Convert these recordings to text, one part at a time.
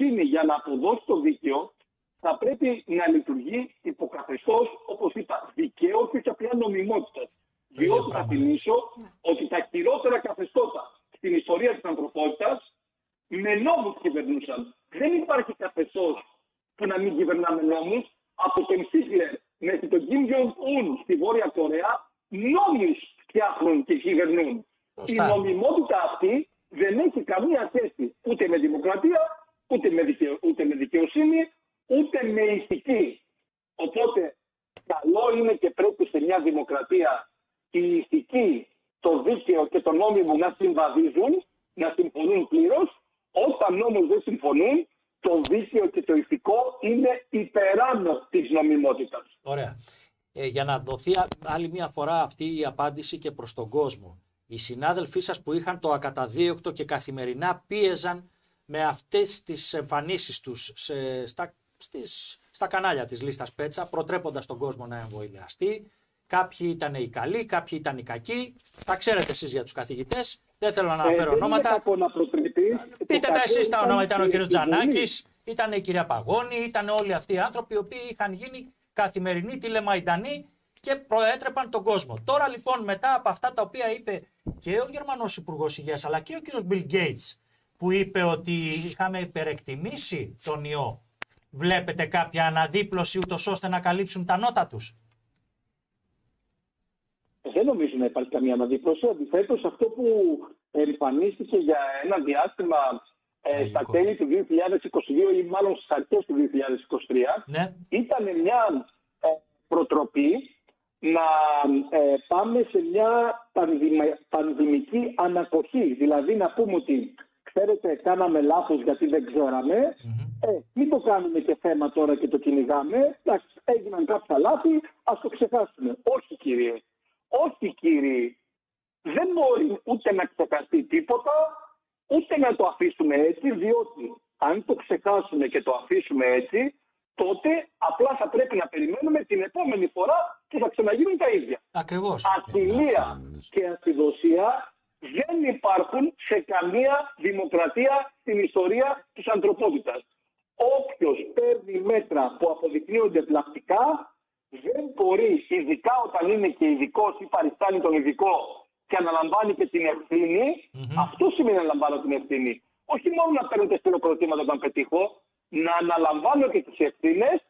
δικαιοσύνη για να αποδώσει το δίκαιο θα πρέπει να λειτουργεί υποκαθεστώ, όπως είπα, δικαίω και όχι απλά νομιμότητας. Διότι θα θυμίσω ότι τα χειρότερα καθεστώτα στην ιστορία της ανθρωπότητας με νόμους κυβερνούσαν. Δεν υπάρχει καθεστώς που να μην κυβερνά με νόμους. Από τον Χίτλερ μέχρι τον Κιμ Jong Un στη Βόρεια Κορέα, νόμου φτιάχνουν και κυβερνούν. Η νομιμότητα αυτή δεν έχει καμία θέση ούτε με δημοκρατία, ούτε με, ούτε με δικαιοσύνη, ούτε με ηθική. Οπότε καλό είναι και πρέπει σε μια δημοκρατία η ηθική, το δίκαιο και το νόμιμο να συμβαδίζουν, να συμφωνούν πλήρως. Όταν όμως δεν συμφωνούν, το δίκαιο και το ηθικό είναι υπεράνω της νομιμότητας. Ωραία. Ε, για να δοθεί άλλη μια φορά αυτή η απάντηση και προς τον κόσμο. Οι συνάδελφοί σας που είχαν το ακαταδίωκτο και καθημερινά πίεζαν με αυτές τις εμφανίσεις τους σε, στα, στις, στα κανάλια της λίστας Πέτσα, προτρέποντας τον κόσμο να εμβολιαστεί. Κάποιοι ήταν οι καλοί, κάποιοι ήταν οι κακοί. Τα ξέρετε εσείς για τους καθηγητές. Δεν θέλω να ε, αναφέρω ε, ονόματα. Πείτε τα εσείς τα ονόματα. Ήταν ο κ. Τζανάκης, ήταν η κυρία Παγώνη, ήταν όλοι αυτοί οι άνθρωποι οι οποίοι είχαν γίνει καθημερινοί τηλεμαϊντανοί και προέτρεπαν τον κόσμο. Τώρα λοιπόν μετά από αυτά τα οποία είπε και ο Γερμανός Υπουργός Υγείας αλλά και ο κύριος Bill Gates που είπε ότι είχαμε υπερεκτιμήσει τον ιό βλέπετε κάποια αναδίπλωση ούτως ώστε να καλύψουν τα νότα τους. Δεν νομίζω να υπάρχει καμία αναδίπλωση. Αντιθέτω, αυτό που εμφανίστηκε για ένα διάστημα ε, στα τέλη του 2022 ή μάλλον στις αρχές του 2023 ναι. ήταν μια ε, προτροπή να ε, πάμε σε μια πανδημική ανακοχή. Δηλαδή να πούμε ότι ξέρετε κάναμε λάθος γιατί δεν ξεραμε ε, μην το κάνουμε και θέμα τώρα και το κυνηγάμε, έγιναν κάποια λάθη, ας το ξεχάσουμε. Όχι κύριε, όχι κύριε, δεν μπορεί ούτε να ξεχαστεί τίποτα, ούτε να το αφήσουμε έτσι, διότι αν το ξεχάσουμε και το αφήσουμε έτσι, τότε απλά θα πρέπει να περιμένουμε την επόμενη φορά και θα ξαναγίνουν τα ίδια. Ακριβώς. Ασυλία και ασυδοσία δεν υπάρχουν σε καμία δημοκρατία στην ιστορία της ανθρωπότητας. Όποιος παίρνει μέτρα που αποδεικνύονται πλαστικά δεν μπορεί, ειδικά όταν είναι και ειδικός ή παριστάνει τον ειδικό και αναλαμβάνει και την ευθυνη αυτό σημαίνει να αναλαμβάνω την ευθύνη. Όχι μόνο να παίρνω τα στενοκροτήματα όταν πετύχω, να αναλαμβάνω και τις ευθύνες,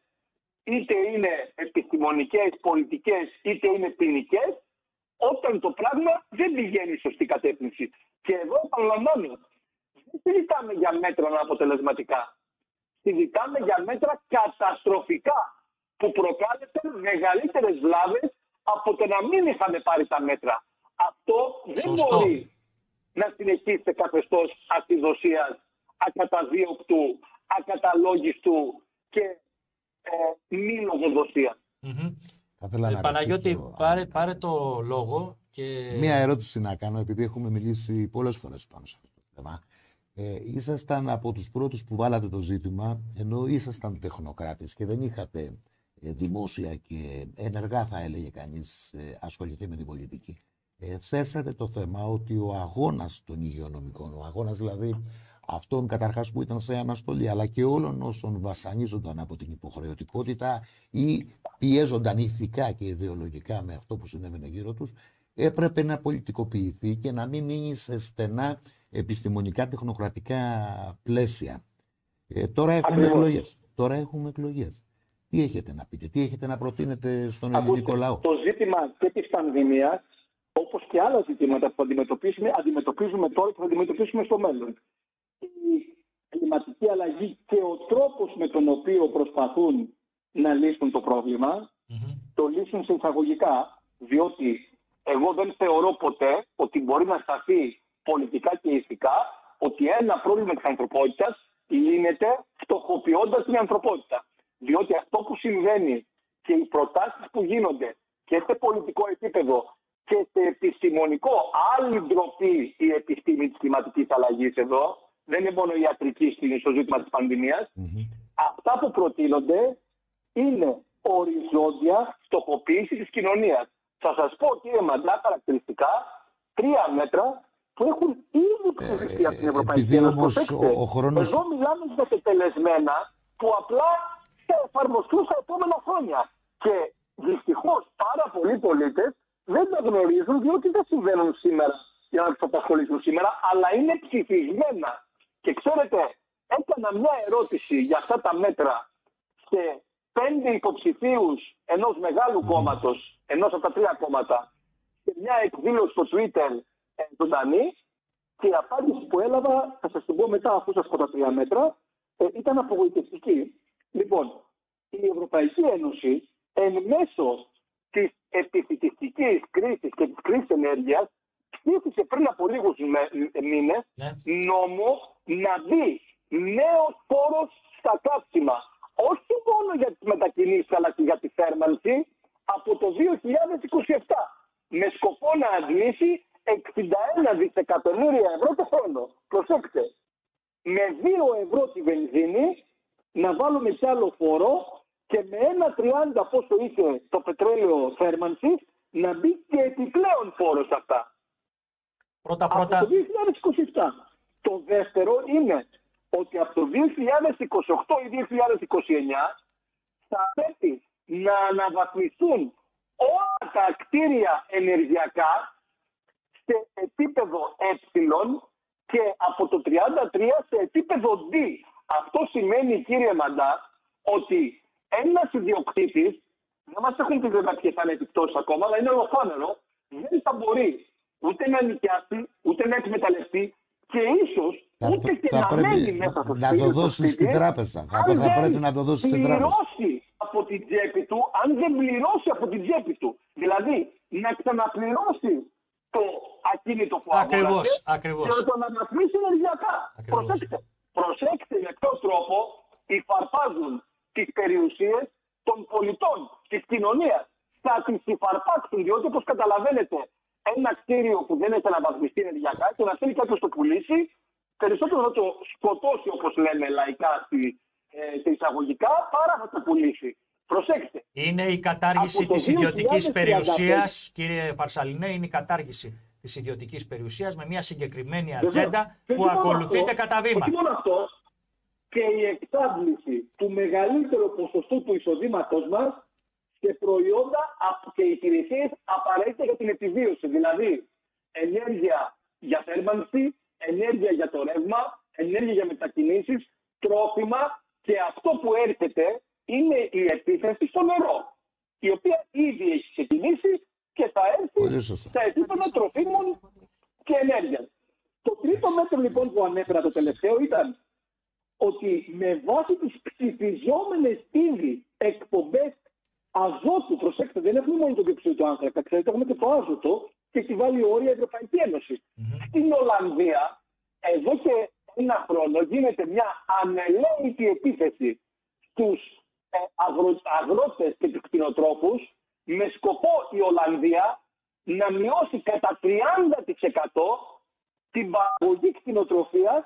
είτε είναι επιστημονικές, πολιτικές, είτε είναι ποινικές, όταν το πράγμα δεν πηγαίνει σωστή κατεύθυνση. Και εδώ επαναλαμβάνω, δεν συζητάμε για μέτρα αποτελεσματικά. Συζητάμε για μέτρα καταστροφικά που προκάλεσαν μεγαλύτερες βλάβες από το να μην είχαμε πάρει τα μέτρα. Αυτό δεν μπορεί να συνεχίσει σε καθεστώς αστιδοσίας, ακαταδίωκτου, ακαταλόγιστου και ε, μη λογοδοσίας. Ε, Παναγιώτη, πάρε, πάρε το λόγο και... Μία ερώτηση να κάνω, επειδή έχουμε μιλήσει πολλές φορές πάνω σε αυτό το θέμα. Ε, ήσασταν από τους πρώτους που βάλατε το ζήτημα, ενώ ήσασταν τεχνοκράτες και δεν είχατε ε, δημόσια και ενεργά θα έλεγε κανείς ε, ασχοληθεί με την πολιτική. Ε, θέσατε το θέμα ότι ο αγώνας των υγειονομικών, ο αγώνας δηλαδή αυτών καταρχάς που ήταν σε αναστολή, αλλά και όλων όσων βασανίζονταν από την υποχρεωτικότητα ή πιέζονταν ηθικά και ιδεολογικά με αυτό που συνέβαινε γύρω τους, έπρεπε να πολιτικοποιηθεί και να μην μείνει σε στενά επιστημονικά τεχνοκρατικά πλαίσια. Ε, τώρα έχουμε εκλογές. Τώρα έχουμε εκλογές. Τι έχετε να πείτε, τι έχετε να προτείνετε στον ελληνικό λαό; Το ζήτημα και τη πανδημίας, όπως και άλλα ζητήματα που αντιμετωπίσουμε, αντιμετωπίζουμε τώρα και θα αντιμετωπίσουμε στο μέλλον. Η κλιματική αλλαγή και ο τρόπος με τον οποίο προσπαθούν να λύσουν το προβλημα το λύσουν σε εισαγωγικά, διότι εγώ δεν θεωρώ ποτέ ότι μπορεί να σταθεί πολιτικά και ηθικά ότι ένα πρόβλημα της ανθρωπότητας λύνεται φτωχοποιώντας την ανθρωπότητα. Διότι αυτό που συμβαίνει και οι προτάσεις που γίνονται και σε πολιτικό επίπεδο και σε επιστημονικό, άλλη ντροπή η επιστήμη της κλιματικής αλλαγής εδώ, δεν είναι μόνο η ιατρική στο ζήτημα της πανδημιας Αυτά που προτείνονται είναι οριζόντια στοχοποίηση της κοινωνίας. Θα σας πω κύριε Μαντά χαρακτηριστικά τρία μέτρα που έχουν ήδη ψηφιστεί από την Ευρωπαϊκή επειδή Ένωση. όμως Προσέξτε, ο- ο χρόνος- Εδώ μιλάμε για τετελεσμένα που απλά θα εφαρμοστούν στα επόμενα χρόνια. Και δυστυχώς πάρα πολλοί πολίτες δεν τα γνωρίζουν διότι δεν συμβαίνουν σήμερα για να τους απασχολήσουν σήμερα, αλλά είναι ψηφισμένα. Και ξέρετε, έκανα μια ερώτηση για αυτά τα μέτρα σε πέντε υποψηφίους ενός μεγάλου κόμματος, ενός από τα τρία κόμματα, σε μια εκδήλωση στο Twitter ε, ζωντανή και η απάντηση που έλαβα, θα σας την πω μετά αφού σας πω τα τρία μέτρα, ε, ήταν απογοητευτική. Λοιπόν, η Ευρωπαϊκή Ένωση εν μέσω της επιθυμητική κρίσης και της κρίσης ενέργειας ψήφισε πριν από λίγους μήνες Ναι. νόμο να μπει νέος φόρο στα κάψιμα. Όχι μόνο για τις μετακινήσεις αλλά και για τη θέρμανση από το 2027. Με σκοπό να αντλήσει 61 δισεκατομμύρια ευρώ το χρόνο. Προσέξτε. Με 2 ευρώ τη βενζίνη να βάλουμε κι άλλο φόρο και με 1,30 πόσο είχε το πετρέλαιο θέρμανση να μπει και επιπλέον φόρος σε αυτά. Πρώτα-πρώτα, Από το 2027. Το δεύτερο είναι ότι από το 2028 ή 2029 θα πρέπει να αναβαθμιστούν όλα τα κτίρια ενεργειακά σε επίπεδο ε και από το 33 σε επίπεδο D. Αυτό σημαίνει, κύριε Μαντά, ότι ένας ιδιοκτήτης, δεν μας έχουν πει βέβαια ποιες θα είναι επιπτώσεις ακόμα, αλλά είναι ολοφάνερο, δεν θα μπορεί ούτε να νοικιάσει, ούτε να εκμεταλλευτεί και ίσως Θα- ούτε και θα να πρέπει μένει μέσα στο να σπίτι. το στο δώσει σπίτι, στην τράπεζα. Θα- αν θα δεν πρέπει να το δώσει στην τράπεζα. πληρώσει από την τσέπη του, αν δεν πληρώσει από την τσέπη του. Δηλαδή, να ξαναπληρώσει το ακίνητο που Ακριβώς, αγόρασε ακριβώς. και να το αναβαθμίσει ενεργειακά. Ακριβώς. Προσέξτε, προσέξτε με ποιο τρόπο υφαρπάζουν τις περιουσίες των πολιτών, της κοινωνίας. Θα τις υφαρπάξουν, διότι όπως καταλαβαίνετε, ένα κτίριο που δεν έχει αναβαθμιστεί ενεργειακά και να θέλει κάποιος το πουλήσει, περισσότερο θα το σκοτώσει, όπως λέμε λαϊκά στη- ε, σε εισαγωγικά, παρά θα το πουλήσει. Προσέξτε. είναι η κατάργηση Από το της ιδιωτικής 2035. περιουσίας, κύριε Φαρσαλινέ, είναι η κατάργηση της ιδιωτικής περιουσίας με μια συγκεκριμένη ατζέντα Και που όχι μόνο ακολουθείται αυτό, κατά βήμα. Όχι μόνο αυτό, και η εξάντληση του μεγαλύτερου ποσοστού του εισοδήματός μας σε προϊόντα απ- και υπηρεσίες απαραίτητα για την επιβίωση. Δηλαδή, ενέργεια για θέρμανση, ενέργεια για το ρεύμα, ενέργεια για μετακινήσεις, τρόφιμα και αυτό που έρχεται είναι η επίθεση στο νερό, η οποία ήδη έχει ξεκινήσει και θα Πολύ έρθει σωστά. στα επίπεδα τροφίμων και ενέργειας. Το τρίτο μέτρο λοιπόν που ανέφερα το τελευταίο ήταν ότι με βάση τις ψηφιζόμενες ήδη εκπομπές αζότου, προσέξτε, δεν έχουμε μόνο το διοξείδιο του άνθρακα, ξέρετε, έχουμε και το άζωτο και έχει βάλει όρια η Ευρωπαϊκή Ένωση. Στην Ολλανδία, εδώ και ένα χρόνο, γίνεται μια ανελαίτη επίθεση στους ε, αγρο, αγρότες και τους κτηνοτρόφους με σκοπό η Ολλανδία να μειώσει κατά 30% την παραγωγή κτηνοτροφίας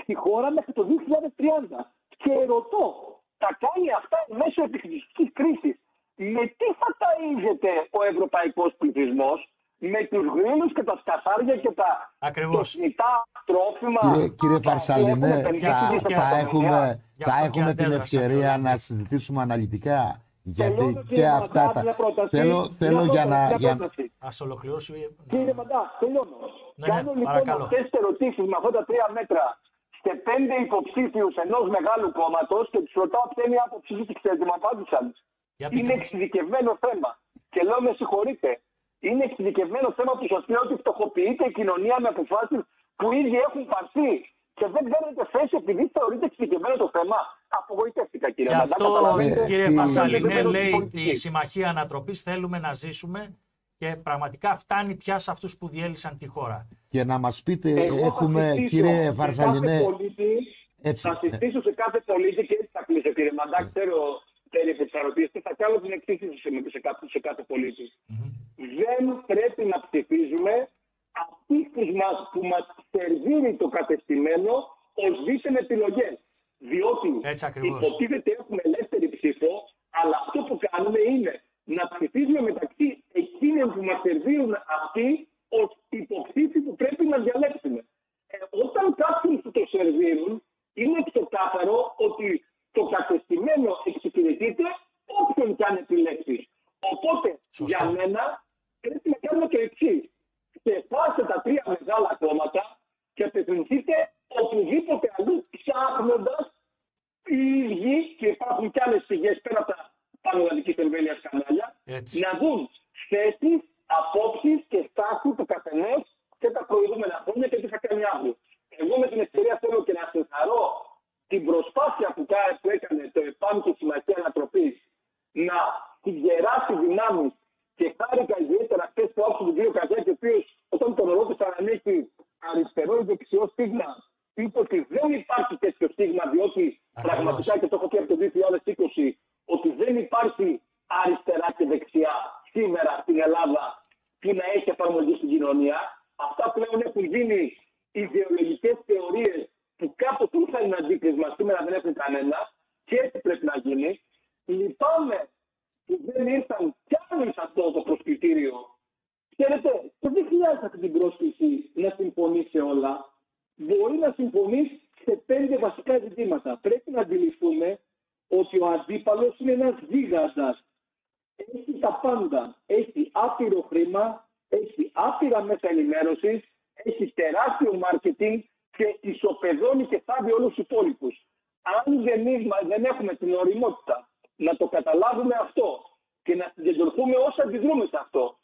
στη χώρα μέχρι το 2030. Και ρωτώ, τα κάνει αυτά μέσω επιχειρηματικής κρίσης. Με τι θα ταΐζεται ο ευρωπαϊκός πληθυσμός, με τους γρήλους και τα σκασάρια και τα Ακριβώς. τεχνητά τρόφιμα. Κύριε, κύριε τα Φαρσαλινέ, οποία έχουν θα, επενδύσει θα στα έχουμε, Γι' θα αυτό και έχουμε την αντέδρασα ευκαιρία πιο να συζητήσουμε αναλυτικά. Γιατί Τελειώνω, και κύριε αυτά Μαντά, τα. μια πρόταση. Θέλω, Μια θέλω για πρόταση, να. μια Για... πρόταση. Ας ολοκληρώσει. Κύριε Μαντά, τελειώνω. Ναι, Κάνω ναι, λοιπόν παρακαλώ. αυτές τις ερωτήσεις με αυτά τα τρία μέτρα σε πέντε υποψήφιους ενός μεγάλου κόμματος και τους ρωτάω ποια είναι η άποψή του και ξέρετε, μου απάντησαν. Για πείτε Είναι μας. εξειδικευμένο θέμα. Και λέω με συγχωρείτε. Είναι εξειδικευμένο θέμα που σας λέω ότι φτωχοποιείται η κοινωνία με αποφάσεις που ήδη έχουν πάρθει. Και δεν παίρνετε θέση επειδή θεωρείται εξειδικευμένο το θέμα. Απογοητεύτηκα κύριε Γι' Μαντά. αυτό, καταλαβαίνετε. κύριε τι- Φαρσαλινέ, Είναι λέει πολιτικής. η Συμμαχία Ανατροπής θέλουμε να ζήσουμε και πραγματικά φτάνει πια σε αυτούς που διέλυσαν τη χώρα. Και να μας πείτε, Εγώ θα έχουμε, συστήσω κύριε σε Φαρσαλινέ, κάθε πολίτη, έτσι, θα ναι. συστήσω σε κάθε πολίτη και έτσι θα κλείσω κύριε Μαντά, ξέρω τέλει τις ερωτήσει και θα κάνω την εξής σε, σε, κάθε, σε κάθε πολίτη. Δεν πρέπει να ψηφίζουμε αυτοί που μας, που μας σερβίρει το κατεστημένο ως δίθεν επιλογές. Διότι Έτσι υποτίθεται έχουμε ελεύθερη ψήφο, αλλά αυτό που κάνουμε είναι να ψηφίζουμε μεταξύ εκείνων που μας αυτή αυτοί ως υποψήφοι που πρέπει να διαλέξουμε. Ε, όταν κάποιοι που το σερβίρουν, είναι ξεκάθαρο ότι το κατεστημένο εξυπηρετείται όποιον κάνει τη λέξη. Οπότε για μένα κανάλια να δουν θέσει, απόψεις και στάση του καθενός και τα προηγούμενα χρόνια και τι θα κάνει αύριο. Εγώ με την ευκαιρία θέλω και να συγχαρώ την προσπάθεια που, που έκανε το ΕΠΑΜ και η Συμμαχία Ανατροπής να συγκεράσει δυνάμεις και χάρηκα ιδιαίτερα χθες το άψο του κ. Καζάκη, ο οποίος όταν τον ρώτησαν αν έχει αριστερό ή δεξιό στίγμα, είπε ότι δεν υπάρχει τέτοιο στίγμα, διότι Ακριβώς. πραγματικά και το έχω πει από το 2020 ότι δεν υπάρχει αριστερά και δεξιά σήμερα στην Ελλάδα που να έχει εφαρμογή στην κοινωνία. Αυτά πλέον έχουν γίνει ιδεολογικέ θεωρίε που κάποτε είχαν αντίκρισμα, σήμερα δεν έχουν κανένα και έτσι πρέπει να γίνει. Λυπάμαι που δεν ήρθαν κι άλλοι σε αυτό το προσκλητήριο. Ξέρετε, δεν χρειάζεται αυτή την πρόσκληση να συμφωνείς σε όλα. Μπορεί να συμφωνείς σε πέντε βασικά ζητήματα. Πρέπει να αντιληφθούμε ότι ο αντίπαλος είναι ένας γίγαντας. Έχει τα πάντα. Έχει άπειρο χρήμα, έχει άπειρα μέσα ενημέρωσης, έχει τεράστιο μάρκετινγκ και ισοπεδώνει και θάβει όλους τους υπόλοιπους. Αν δεν, δεν έχουμε την οριμότητα να το καταλάβουμε αυτό και να συγκεντρωθούμε όσο αντιδρούμε σε αυτό.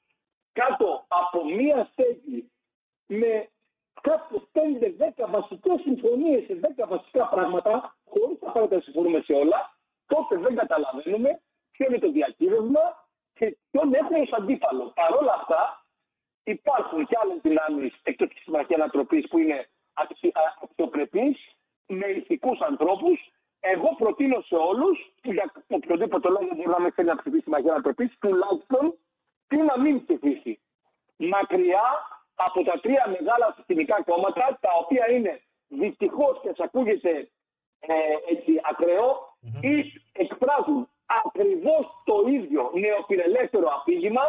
Κάτω από μία στέγη με κάπου 5-10 βασικές συμφωνίες σε 10 βασικά πράγματα, χωρίς να συμφωνούμε σε όλα, τότε δεν καταλαβαίνουμε ποιο είναι το διακύβευμα και ποιον έχουμε ως αντίπαλο. Παρ' όλα αυτά, υπάρχουν και άλλες δυνάμεις εκτός της Συμμαχία Ανατροπής που είναι αξιοπρεπείς, με ηθικούς ανθρώπους εγώ προτείνω σε όλους, για οποιοδήποτε λόγο μπορεί να με θέλει να ψηφίσει Μαγεία Ανατροπής, τουλάχιστον τι να μην ψηφίσει. Μακριά από τα τρία μεγάλα συστημικά κόμματα, τα οποία είναι δυστυχώς και σας ακούγεται ε, έτσι ακραίο, mm-hmm. ή εκφράζουν ακριβώς το ίδιο νεοφιλελεύθερο αφήγημα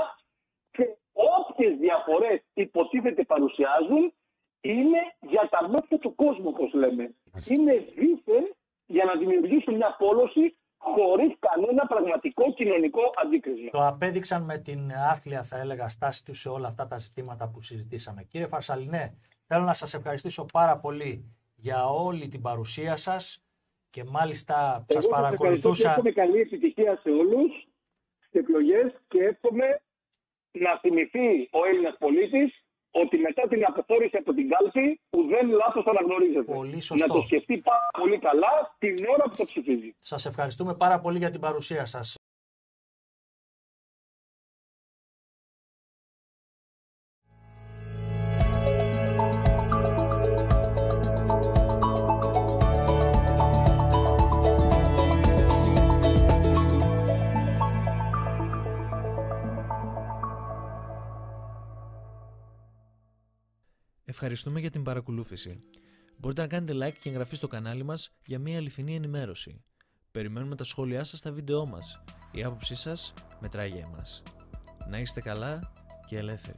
και όποιες διαφορές υποτίθεται παρουσιάζουν είναι για τα μέτρα του κόσμου, όπως λέμε. Είναι δίθεν για να δημιουργήσουν μια πόλωση χωρίς κανένα πραγματικό κοινωνικό αντίκρισμα. Το απέδειξαν με την άθλια, θα έλεγα, στάση τους σε όλα αυτά τα ζητήματα που συζητήσαμε. Κύριε Φαρσαλινέ, θέλω να σας ευχαριστήσω πάρα πολύ για όλη την παρουσία σας και μάλιστα Εγώ σας παρακολουθούσα... Εύχομαι καλή επιτυχία σε όλους στις εκλογές και εύχομαι να θυμηθεί ο Έλληνας πολίτης ότι μετά την αποχώρηση από την κάλπη, που δεν λάθος αναγνωρίζεται. Πολύ σωστό. Να το σκεφτεί πάρα πολύ καλά την ώρα που το ψηφίζει. Σας ευχαριστούμε πάρα πολύ για την παρουσία σας. Ευχαριστούμε για την παρακολούθηση. Μπορείτε να κάνετε like και εγγραφή στο κανάλι μας για μια αληθινή ενημέρωση. Περιμένουμε τα σχόλιά σας στα βίντεό μας. Η άποψή σας μετράει για εμάς. Να είστε καλά και ελεύθεροι.